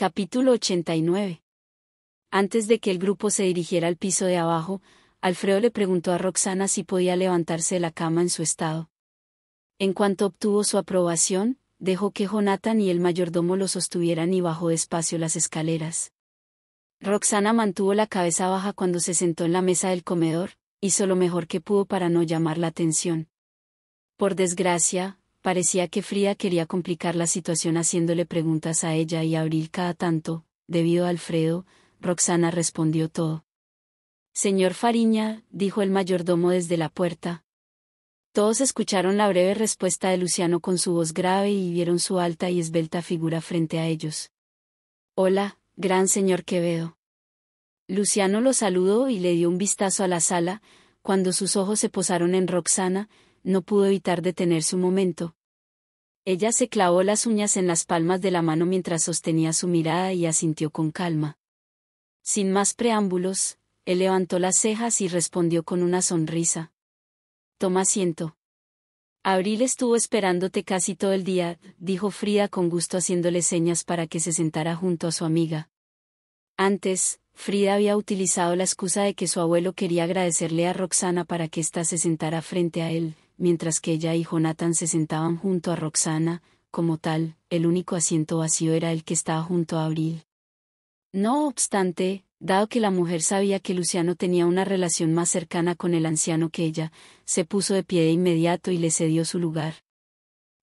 Capítulo 89. Antes de que el grupo se dirigiera al piso de abajo, Alfredo le preguntó a Roxana si podía levantarse de la cama en su estado. En cuanto obtuvo su aprobación, dejó que Jonathan y el mayordomo lo sostuvieran y bajó despacio las escaleras. Roxana mantuvo la cabeza baja cuando se sentó en la mesa del comedor, hizo lo mejor que pudo para no llamar la atención. Por desgracia, parecía que Frida quería complicar la situación haciéndole preguntas a ella y a Abril cada tanto, debido a Alfredo, Roxana respondió todo. Señor Fariña, dijo el mayordomo desde la puerta. Todos escucharon la breve respuesta de Luciano con su voz grave y vieron su alta y esbelta figura frente a ellos. Hola, gran señor Quevedo. Luciano lo saludó y le dio un vistazo a la sala, cuando sus ojos se posaron en Roxana, no pudo evitar detenerse un momento, ella se clavó las uñas en las palmas de la mano mientras sostenía su mirada y asintió con calma. Sin más preámbulos, él levantó las cejas y respondió con una sonrisa. Toma asiento. Abril estuvo esperándote casi todo el día, dijo Frida con gusto haciéndole señas para que se sentara junto a su amiga. Antes, Frida había utilizado la excusa de que su abuelo quería agradecerle a Roxana para que ésta se sentara frente a él, mientras que ella y Jonathan se sentaban junto a Roxana, como tal, el único asiento vacío era el que estaba junto a Abril. No obstante, dado que la mujer sabía que Luciano tenía una relación más cercana con el anciano que ella, se puso de pie de inmediato y le cedió su lugar.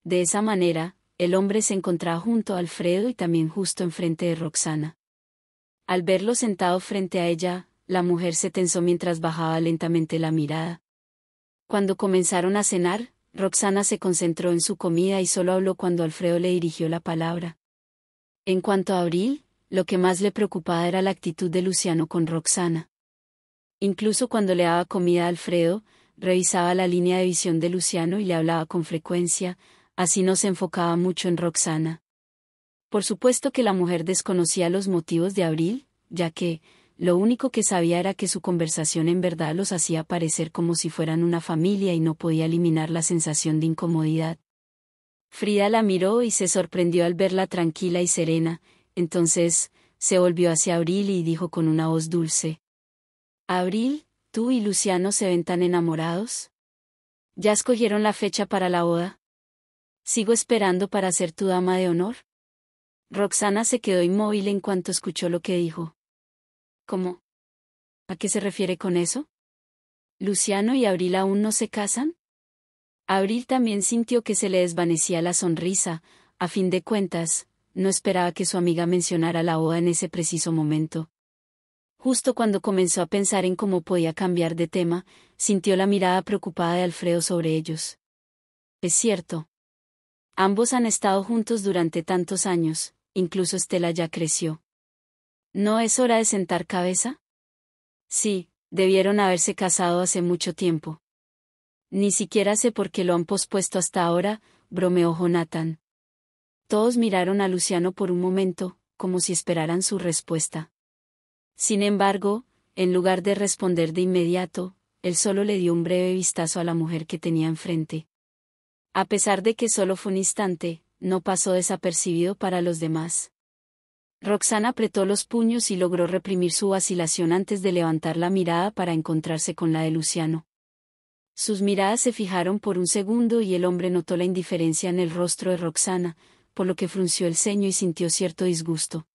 De esa manera, el hombre se encontraba junto a Alfredo y también justo enfrente de Roxana. Al verlo sentado frente a ella, la mujer se tensó mientras bajaba lentamente la mirada. Cuando comenzaron a cenar, Roxana se concentró en su comida y solo habló cuando Alfredo le dirigió la palabra. En cuanto a Abril, lo que más le preocupaba era la actitud de Luciano con Roxana. Incluso cuando le daba comida a Alfredo, revisaba la línea de visión de Luciano y le hablaba con frecuencia, así no se enfocaba mucho en Roxana. Por supuesto que la mujer desconocía los motivos de Abril, ya que, lo único que sabía era que su conversación en verdad los hacía parecer como si fueran una familia y no podía eliminar la sensación de incomodidad. Frida la miró y se sorprendió al verla tranquila y serena, entonces, se volvió hacia Abril y dijo con una voz dulce. Abril, ¿tú y Luciano se ven tan enamorados? ¿Ya escogieron la fecha para la boda? ¿Sigo esperando para ser tu dama de honor? Roxana se quedó inmóvil en cuanto escuchó lo que dijo. ¿Cómo? ¿A qué se refiere con eso? ¿Luciano y Abril aún no se casan? Abril también sintió que se le desvanecía la sonrisa, a fin de cuentas, no esperaba que su amiga mencionara la boda en ese preciso momento. Justo cuando comenzó a pensar en cómo podía cambiar de tema, sintió la mirada preocupada de Alfredo sobre ellos. Es cierto. Ambos han estado juntos durante tantos años, incluso Estela ya creció. ¿No es hora de sentar cabeza? Sí, debieron haberse casado hace mucho tiempo. Ni siquiera sé por qué lo han pospuesto hasta ahora, bromeó Jonathan. Todos miraron a Luciano por un momento, como si esperaran su respuesta. Sin embargo, en lugar de responder de inmediato, él solo le dio un breve vistazo a la mujer que tenía enfrente. A pesar de que solo fue un instante, no pasó desapercibido para los demás. Roxana apretó los puños y logró reprimir su vacilación antes de levantar la mirada para encontrarse con la de Luciano. Sus miradas se fijaron por un segundo y el hombre notó la indiferencia en el rostro de Roxana, por lo que frunció el ceño y sintió cierto disgusto.